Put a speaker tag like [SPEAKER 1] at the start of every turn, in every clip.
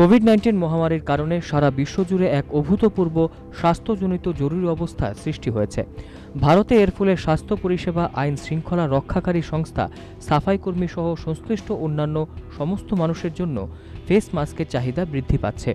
[SPEAKER 1] Covid nineteen মহামারীর কারণে সারা বিশ্বজুড়ে এক অভূতপূর্ব স্বাস্থ্যজনিত জরুরি অবস্থার সৃষ্টি হয়েছে। ভারতে এর ফলে স্বাস্থ্য পরিষেবা, আইন শৃঙ্খলা রক্ষাকারী সংস্থা, সাফাই কর্মী সহ সংশ্লিষ্ট অন্যান্য সমস্ত মানুষের জন্য ফেস মাস্কের চাহিদা বৃদ্ধি পাচ্ছে।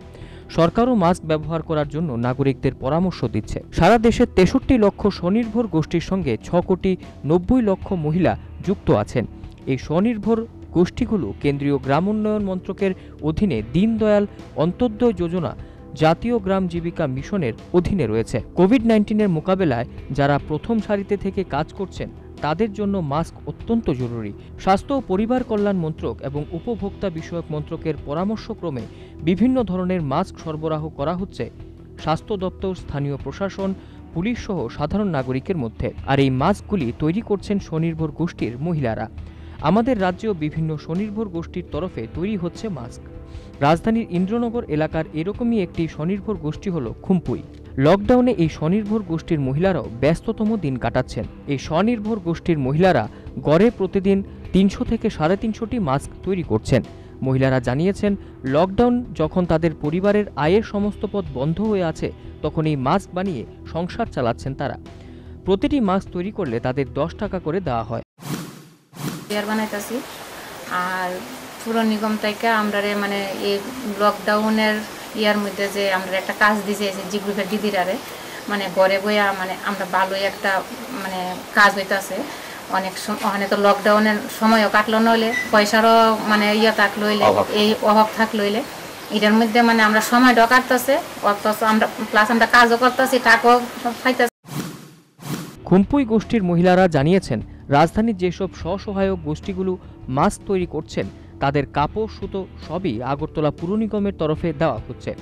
[SPEAKER 1] সরকারও মাস্ক ব্যবহার করার জন্য নাগরিকদের পরামর্শ দিচ্ছে। সারা দেশের তেষট্টি লক্ষ স্বনির্ভর গোষ্ঠীর সঙ্গে ছ কোটি নব্বই লক্ষ মহিলা যুক্ত আছেন। এই স্বনির্ভর গোষ্ঠীগুলো কেন্দ্রীয় গ্রাম উন্নয়ন মন্ত্রকের অধীনে দীনদয়াল অন্তোদয় যোজনা জাতীয় গ্রাম জীবিকা মিশনের অধীনে রয়েছে। কোভিড নাইন্টিনের মোকাবেলায় যারা প্রথম সারিতে থেকে কাজ করছেন, তাদের জন্য মাস্ক অত্যন্ত জরুরি। স্বাস্থ্য ও পরিবার কল্যাণ মন্ত্রক এবং উপভোক্তা বিষয়ক মন্ত্রকের পরামর্শক্রমে বিভিন্ন ধরনের মাস্ক সরবরাহ করা হচ্ছে স্বাস্থ্য দপ্তর, স্থানীয় প্রশাসন, পুলিশ সহ সাধারণ নাগরিকের মধ্যে। আর এই মাস্কগুলি তৈরি করছেন স্বনির্ভর গোষ্ঠীর মহিলারা। আমাদের রাজ্যেও বিভিন্ন স্বনির্ভর গোষ্ঠীর তরফে তৈরি হচ্ছে মাস্ক। রাজধানীর ইন্দ্রনগর এলাকার এরকমই একটি স্বনির্ভর গোষ্ঠী হল খুম্পুই। লকডাউনে এই স্বনির্ভর গোষ্ঠীর মহিলারাও ব্যস্ততম দিন কাটাচ্ছেন। এই স্বনির্ভর গোষ্ঠীর মহিলারা গড়ে প্রতিদিন তিনশো থেকে সাড়ে তিনশোটি মাস্ক তৈরি করছেন। মহিলারা জানিয়েছেন, লকডাউন যখন তাদের পরিবারের আয়ের সমস্ত পথ বন্ধ হয়ে আছে, তখন এই মাস্ক বানিয়ে সংসার চালাচ্ছেন তারা। প্রতিটি মাস্ক তৈরি করলে তাদের দশ টাকা করে দেওয়া হয়।
[SPEAKER 2] চেয়ার বানাইতেছি। আর পুরো নিগম থেকে আমরা মানে এই লকডাউনের ইয়ার মধ্যে যে আমরা একটা কাজ দিছে জি গ্রুপের দিদিরারে মানে ঘরে বইয়া মানে আমরা ভালোই একটা মানে কাজ হইতাছে। অনেক ওখানে তো লকডাউনের সময়ও কাটলো নইলে পয়সারও মানে ইয়ে থাক লইলে এই অভাব থাক লইলে এটার মধ্যে মানে আমরা সময়টাও কাটতেছে অথচ আমরা প্লাস আমরা কাজও করতেছি টাকাও পাইতেছি
[SPEAKER 1] খুম্পুই গোষ্ঠীর মহিলারা জানিয়েছেন রাজধানীর যেসব স্বসহায়ক গোষ্ঠীগুলো মাস্ক তৈরি করছেন, তাদের কাপড়, সুতো সবই আগরতলা পুর নিগমের তরফে দেওয়া হচ্ছে।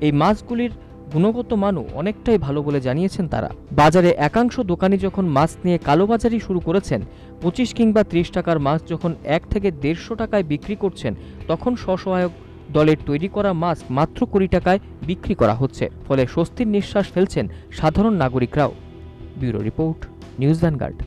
[SPEAKER 1] এই মাস্কগুলির গুণগত মানও অনেকটাই ভালো বলে জানিয়েছেন তারা। বাজারে একাংশ দোকানি যখন মাস্ক নিয়ে কালোবাজারি শুরু করেছেন, পঁচিশ কিংবা ত্রিশ টাকার মাস্ক যখন এক থেকে দেড়শো টাকায় বিক্রি করছেন, তখন স্বসহায়ক দলের তৈরি করা মাস্ক মাত্র কুড়ি টাকায় বিক্রি করা হচ্ছে, ফলে স্বস্তির নিঃশ্বাস ফেলছেন সাধারণ নাগরিকরাও। Bureau report, News Vanguard.